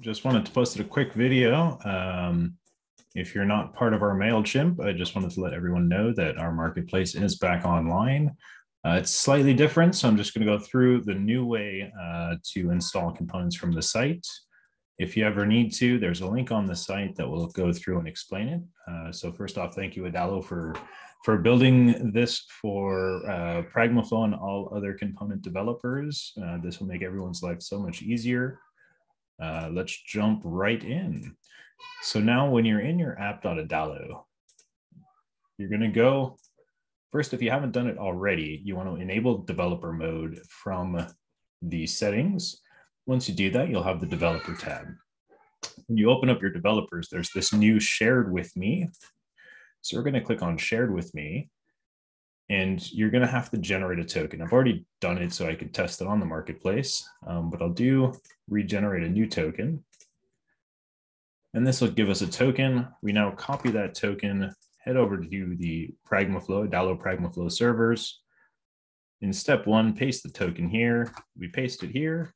Just wanted to post a quick video. Um, if you're not part of our MailChimp, I just wanted to let everyone know that our marketplace is back online. Uh, it's slightly different, so I'm just going to go through the new way uh, to install components from the site. If you ever need to, there's a link on the site that will go through and explain it. Uh, so first off, thank you, Adalo, for, for building this for uh, Pragmaflow and all other component developers. Uh, this will make everyone's life so much easier. Uh, let's jump right in. So now when you're in your app.adalo, you're going to go first, if you haven't done it already, you want to enable developer mode from the settings. Once you do that, you'll have the developer tab. When you open up your developers, there's this new shared with me. So we're going to click on shared with me and you're going to have to generate a token. I've already done it so I could test it on the marketplace, um, but I'll do regenerate a new token. And this will give us a token. We now copy that token, head over to the Pragmaflow, Adalo Pragmaflow servers. In step one, paste the token here. We paste it here.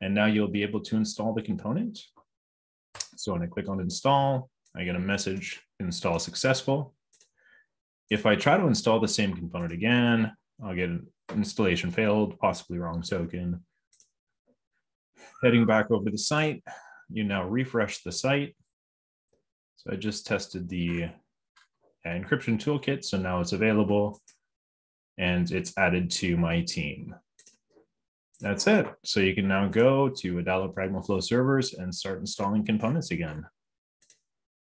And now you'll be able to install the component. So when I click on install, I get a message, install successful. If I try to install the same component again, I'll get an installation failed, possibly wrong token. Heading back over to the site, you now refresh the site. So I just tested the uh, encryption toolkit, so now it's available and it's added to my team. That's it. So you can now go to Adalo PragmaFlow servers and start installing components again.